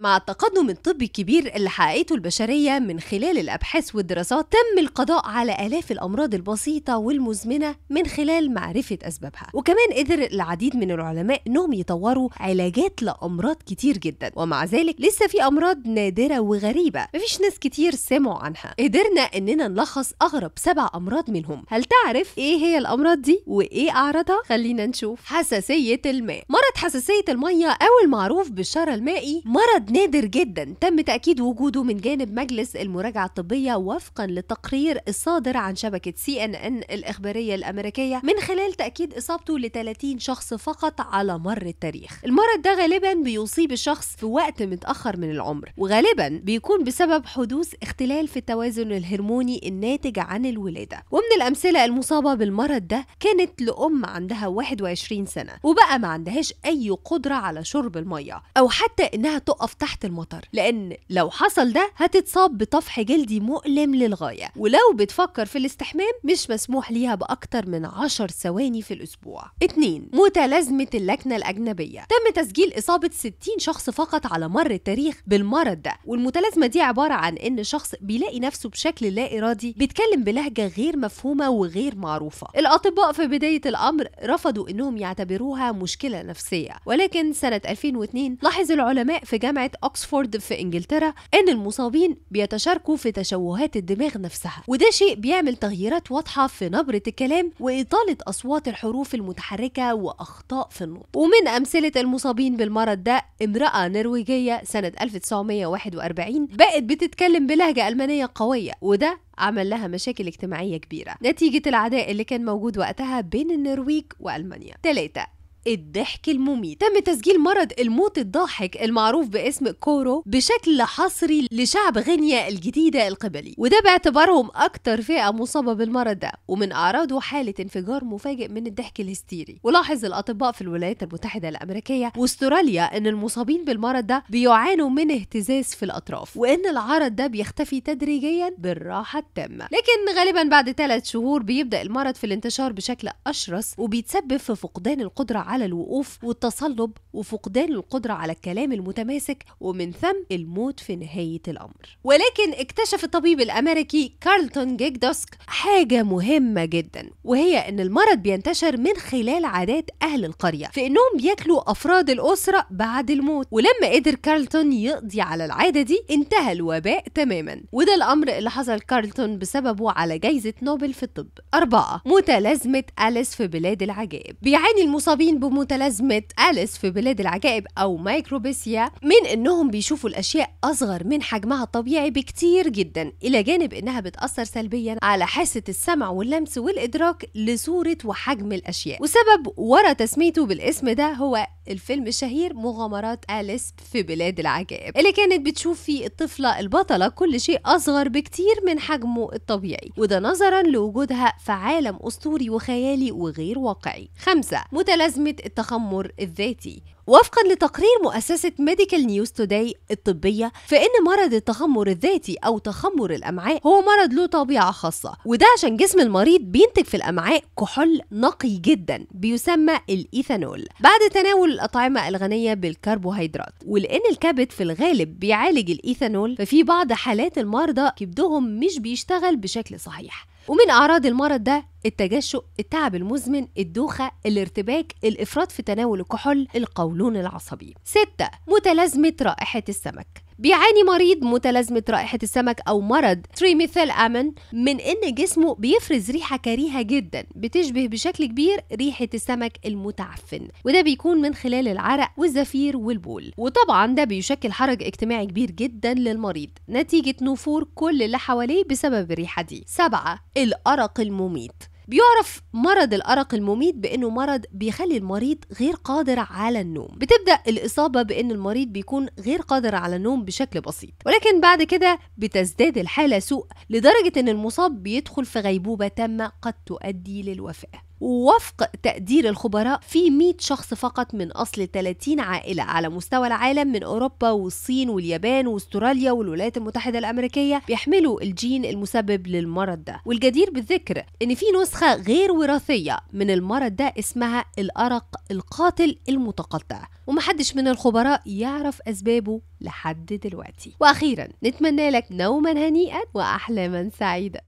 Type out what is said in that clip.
مع التقدم الطبي الكبير اللي حققته البشرية من خلال الأبحاث والدراسات تم القضاء على آلاف الأمراض البسيطة والمزمنة من خلال معرفة أسبابها. وكمان قدر العديد من العلماء أنهم يطوروا علاجات لأمراض كتير جدا. ومع ذلك لسه في أمراض نادرة وغريبة مفيش ناس كتير سمعوا عنها. قدرنا أننا نلخص أغرب سبع أمراض منهم. هل تعرف إيه هي الأمراض دي؟ وإيه أعراضها؟ خلينا نشوف. حساسية الماء. مرض حساسية المية أو المعروف بالشرى المائي مرض نادر جدا تم تأكيد وجوده من جانب مجلس المراجعة الطبية وفقا للتقرير الصادر عن شبكة سي ان ان الإخبارية الأمريكية من خلال تأكيد إصابته ل 30 شخص فقط على مر التاريخ. المرض ده غالبا بيصيب الشخص في وقت متأخر من العمر وغالبا بيكون بسبب حدوث اختلال في التوازن الهرموني الناتج عن الولادة. ومن الأمثلة المصابة بالمرض ده كانت لأم عندها 21 سنة وبقى ما عندهاش أي قدرة على شرب المية أو حتى إنها تقف تحت المطر لأن لو حصل ده هتتصاب بطفح جلدي مؤلم للغاية. ولو بتفكر في الاستحمام مش مسموح ليها بأكتر من 10 ثواني في الأسبوع. 2 متلازمة اللكنة الأجنبية. تم تسجيل إصابة 60 شخص فقط على مر التاريخ بالمرض ده. والمتلازمة دي عبارة عن إن شخص بيلاقي نفسه بشكل لا إرادي بيتكلم بلهجة غير مفهومة وغير معروفة. الأطباء في بداية الأمر رفضوا إنهم يعتبروها مشكلة نفسية. ولكن سنة 2002 لاحظ العلماء في جامعة أكسفورد في إنجلترا إن المصابين بيتشاركوا في تشوهات الدماغ نفسها. وده شيء بيعمل تغييرات واضحة في نبرة الكلام وإطالة أصوات الحروف المتحركة وأخطاء في النطق. ومن أمثلة المصابين بالمرض ده امرأة نرويجية سنة 1941 بقت بتتكلم بلهجة ألمانية قوية وده عمل لها مشاكل اجتماعية كبيرة. نتيجة العداء اللي كان موجود وقتها بين النرويج وألمانيا. 3 الضحك المميت. تم تسجيل مرض الموت الضاحك المعروف باسم كورو بشكل حصري لشعب غينيا الجديدة القبلي. وده باعتبارهم أكتر فئة مصابة بالمرض ده ومن أعراضه حالة انفجار مفاجئ من الضحك الهستيري. ولاحظ الأطباء في الولايات المتحدة الأمريكية واستراليا أن المصابين بالمرض ده بيعانوا من اهتزاز في الأطراف وأن العرض ده بيختفي تدريجيا بالراحة التامة. لكن غالبا بعد ثلاث شهور بيبدأ المرض في الانتشار بشكل أشرس وبيتسبب في فقدان القدرة الوقوف والتصلب وفقدان القدرة على الكلام المتماسك ومن ثم الموت في نهاية الأمر. ولكن اكتشف الطبيب الأمريكي كارلتون جيجدوسك حاجة مهمة جدا وهي أن المرض بينتشر من خلال عادات أهل القرية في أنهم بياكلوا أفراد الأسرة بعد الموت. ولما قدر كارلتون يقضي على العادة دي انتهى الوباء تماما. وده الأمر اللي حصل كارلتون بسببه على جايزة نوبل في الطب. أربعة متلازمة أليس في بلاد العجائب. بيعاني المصابين بمتلازمة أليس في بلاد العجائب أو micropsia من إنهم بيشوفوا الأشياء أصغر من حجمها الطبيعي بكتير جدا. إلى جانب إنها بتأثر سلبيا على حاسة السمع واللمس والإدراك لصورة وحجم الأشياء. وسبب ورا تسميته بالاسم ده هو الفيلم الشهير مغامرات أليس في بلاد العجائب اللي كانت بتشوف فيه الطفلة البطلة كل شيء أصغر بكتير من حجمه الطبيعي وده نظرا لوجودها في عالم أسطوري وخيالي وغير واقعي. خمسة متلازمة التخمر الذاتي. وفقا لتقرير مؤسسة Medical News Today الطبية فإن مرض التخمر الذاتي أو تخمر الأمعاء هو مرض له طبيعة خاصة وده عشان جسم المريض بينتج في الأمعاء كحول نقي جدا بيسمى الإيثانول. بعد تناول الأطعمة الغنية بالكربوهيدرات ولأن الكبد في الغالب بيعالج الإيثانول ففي بعض حالات المرضى كبدهم مش بيشتغل بشكل صحيح. ومن أعراض المرض ده التجشؤ التعب المزمن الدوخة الارتباك الإفراط في تناول الكحول القولون العصبي. ستة متلازمة رائحة السمك. بيعاني مريض متلازمة رائحة السمك أو مرض. تريميثيل أمن من إن جسمه بيفرز ريحة كريهة جدا بتشبه بشكل كبير ريحة السمك المتعفن وده بيكون من خلال العرق والزفير والبول. وطبعا ده بيشكل حرج اجتماعي كبير جدا للمريض نتيجة نفور كل اللي حواليه بسبب الريحة دي. سبعة الأرق المميت. بيعرف مرض الأرق المميت بأنه مرض بيخلي المريض غير قادر على النوم. بتبدأ الإصابة بأن المريض بيكون غير قادر على النوم بشكل بسيط. ولكن بعد كده بتزداد الحالة سوء لدرجة أن المصاب بيدخل في غيبوبة تامة قد تؤدي للوفاة. ووفق تقدير الخبراء في 100 شخص فقط من أصل 30 عائلة على مستوى العالم من أوروبا والصين واليابان واستراليا والولايات المتحدة الأمريكية بيحملوا الجين المسبب للمرض ده. والجدير بالذكر إن في نسخة غير وراثية من المرض ده اسمها الأرق القاتل المتقطع. ومحدش من الخبراء يعرف أسبابه لحد دلوقتي. وأخيرا نتمنى لك نوما هنيئا وأحلاما سعيدة